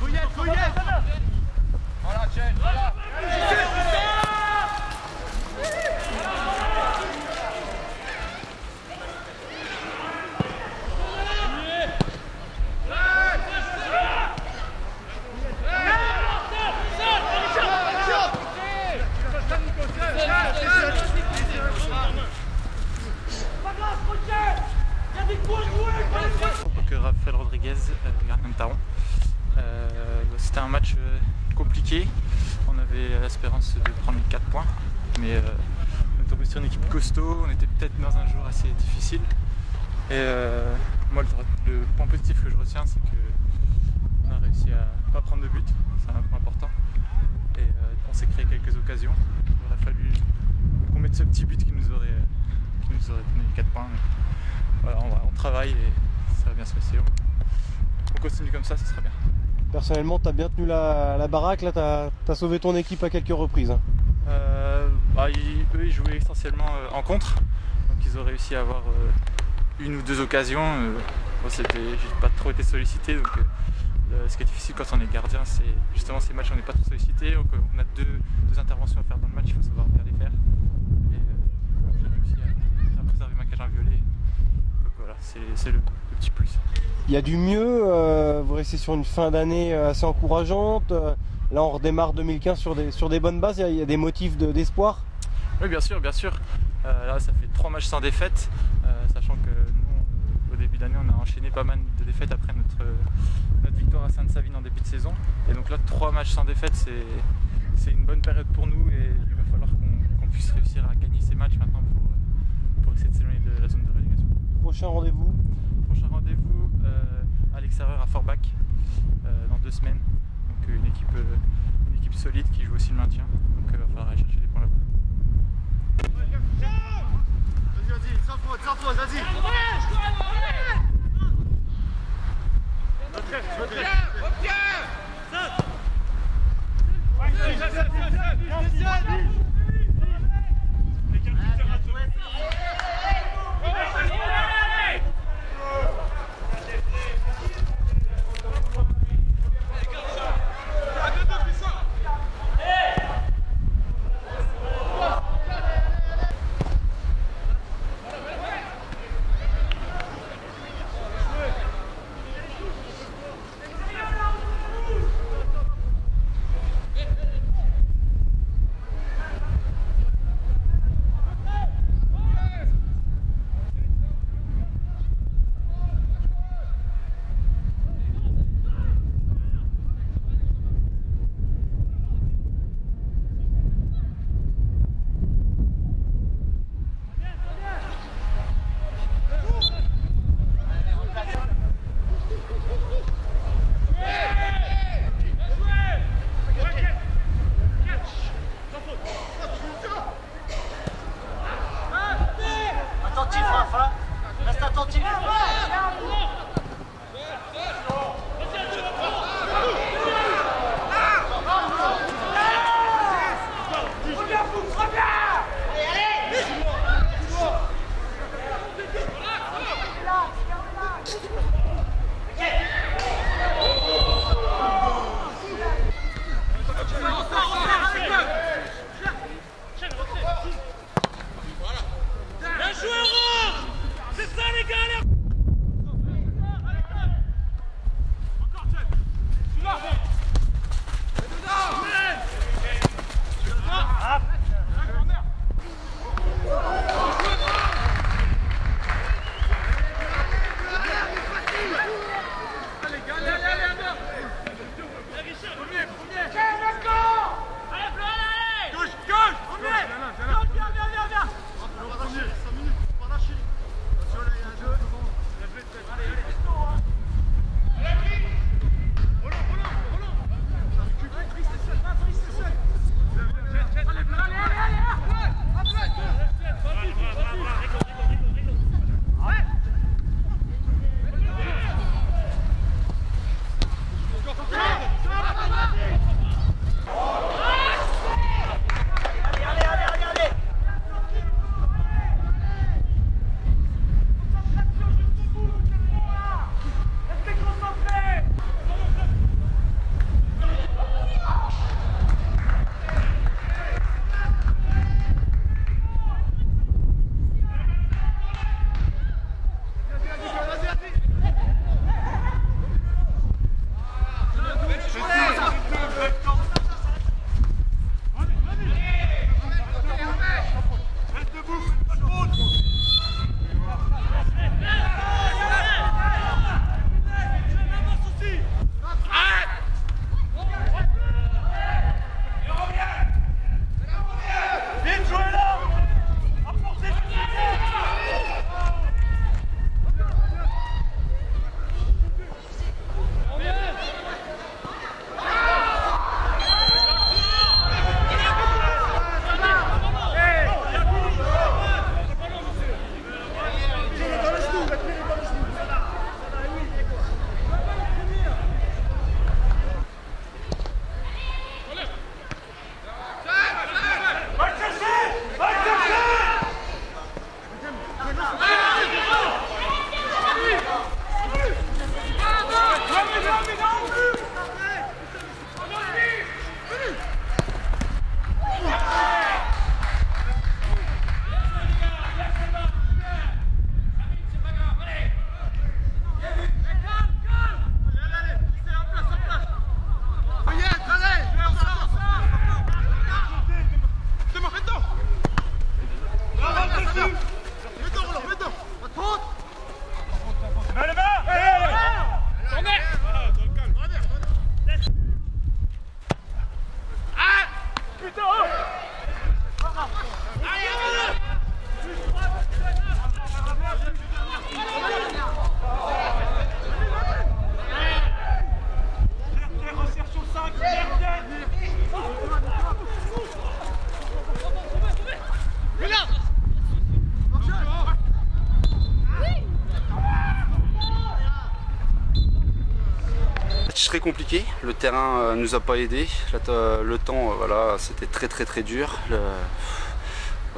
Хуєць, хуєць! Et euh, moi, le, point positif que je retiens, c'est qu'on a réussi à pas prendre de but, c'est un point important. Et euh, on s'est créé quelques occasions. Il aurait fallu qu'on mette ce petit but qui nous aurait, qui nous aurait donné 4 points. voilà, on, travaille et ça va bien se passer. On, continue comme ça, ça sera bien. Personnellement, tu as bien tenu la, baraque, là, tu as, sauvé ton équipe à quelques reprises. Hein. Euh, bah, eux, ils jouaient essentiellement en contre, donc ils ont réussi à avoir une ou deux occasions. Euh, c'était, j'ai pas trop été sollicité, donc euh, ce qui est difficile quand on est gardien, c'est justement ces matchs on n'est pas trop sollicité. Donc, on a deux, interventions à faire dans le match, il faut savoir bien les faire. Et euh, j'ai réussi à, préserver ma cage en violet. Donc voilà, c'est le, le, petit plus. Il y a du mieux, euh, vous restez sur une fin d'année assez encourageante. Là, on redémarre 2015 sur des, sur des bonnes bases. Il y a, des motifs d'espoir? Oui, bien sûr, bien sûr. Euh, là, ça fait trois matchs sans défaite, euh, sachant que nous, au début d'année, on a enchaîné pas mal de défaites après notre, notre victoire à Sainte-Savine en début de saison. Et donc là, trois matchs sans défaite, c'est une bonne période pour nous et il va falloir qu'on puisse réussir à gagner ces matchs maintenant pour, pour essayer de s'éloigner de la zone de relégation. Prochain rendez-vous Prochain rendez-vous euh, à l'extérieur à Forbach dans deux semaines une équipe, euh, une équipe solide qui joue aussi le maintien. Donc il euh, va falloir aller chercher des points là-bas. Vas-y vas-y, s'appote, s'appoise, Viens, reviens très compliqué, le terrain ne nous a pas aidé, le temps voilà, c'était très très très dur.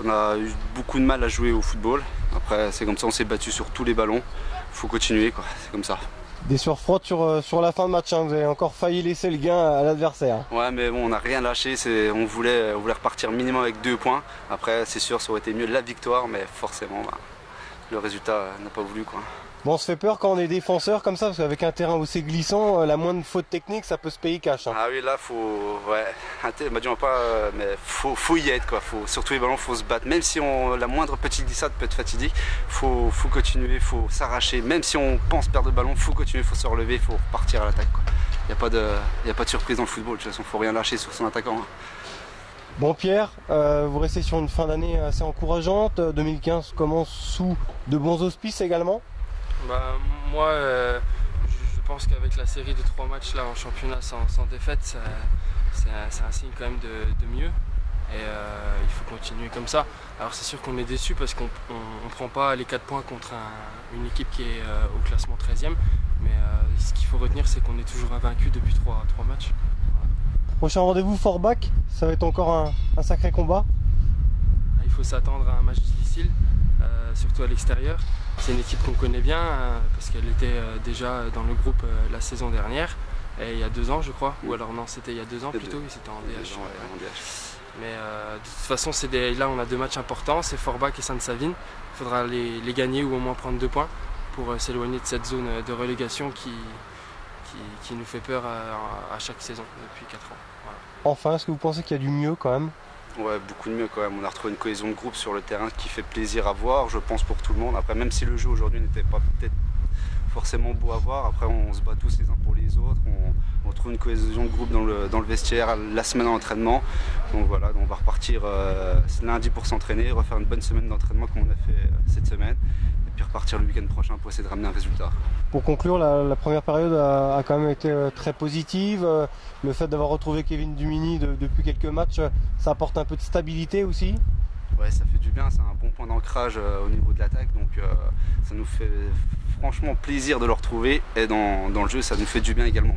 On a eu beaucoup de mal à jouer au football. Après c'est comme ça, on s'est battu sur tous les ballons. Il faut continuer quoi, c'est comme ça. Des surfroides sur, euh, sur la fin de match, hein. vous avez encore failli laisser le gain à l'adversaire. Ouais, mais bon, on n'a rien lâché, on voulait, on voulait repartir minimum avec deux points. Après, c'est sûr, ça aurait été mieux la victoire, mais forcément, bah, le résultat n'a pas voulu. Quoi. Bon, on se fait peur quand on est défenseur comme ça, parce qu'avec un terrain aussi glissant, euh, la moindre faute technique, ça peut se payer cash. Hein. Ah oui, là, faut, ouais, bah, pas, euh, mais faut, faut y être, quoi. Faut, surtout les ballons, faut se battre. Même si on, la moindre petite glissade peut être fatidique, faut, faut continuer, faut s'arracher. Même si on pense perdre le ballon, faut continuer, faut se relever, faut repartir à l'attaque. Il n'y a, pas de, a pas de surprise dans le football. De toute façon, faut rien lâcher sur son attaquant. Hein. Bon Pierre, euh, vous restez sur une fin d'année assez encourageante. 2015 commence sous de bons auspices également bah, Moi, euh, je, pense qu'avec la série de trois matchs là en championnat sans, défaite, c'est un, signe quand même de, mieux. Et euh, il faut continuer comme ça. Alors c'est sûr qu'on est déçu parce qu'on ne prend pas les 4 points contre une équipe qui est euh, au classement 13e. Mais ce qu'il faut retenir, c'est qu'on est toujours invaincu depuis 3, matchs. Prochain rendez-vous Forbach, ça va être encore un sacré combat. Il faut s'attendre à un match difficile. Euh, surtout à l'extérieur. C'est une équipe qu'on connaît bien euh, parce qu'elle était euh, déjà dans le groupe la saison dernière, et il y a deux ans je crois, ou alors non c'était il y a deux ans plutôt, c'était en DH. Mais de toute façon là on a deux matchs importants, c'est Forbach et Sainte-Savine. Il faudra les, gagner ou au moins prendre deux points pour s'éloigner de cette zone de relégation qui, qui, nous fait peur à, chaque saison depuis 4 ans. Enfin, est-ce que vous pensez qu'il y a du mieux quand même? Ouais, beaucoup de mieux quand même. On a retrouvé une cohésion de groupe sur le terrain qui fait plaisir à voir, je pense, pour tout le monde. Après, même si le jeu aujourd'hui n'était pas peut-être forcément beau à voir, après, on se bat tous les uns pour les autres. On, retrouve une cohésion de groupe dans le, vestiaire la semaine d'entraînement. Donc voilà, on va repartir euh, lundi pour s'entraîner, refaire une bonne semaine d'entraînement comme on a fait euh, cette semaine puis repartir le week-end prochain pour essayer de ramener un résultat. Pour conclure, la, première période a, quand même été euh, très positive. Euh, le fait d'avoir retrouvé Kevin Dumini depuis quelques matchs, euh, ça apporte un peu de stabilité aussi? Ouais, ça fait du bien, c'est un bon point d'ancrage au niveau de l'attaque, donc ça nous fait franchement plaisir de le retrouver et dans, le jeu, ça nous fait du bien également.